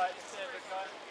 Alright, see you guys.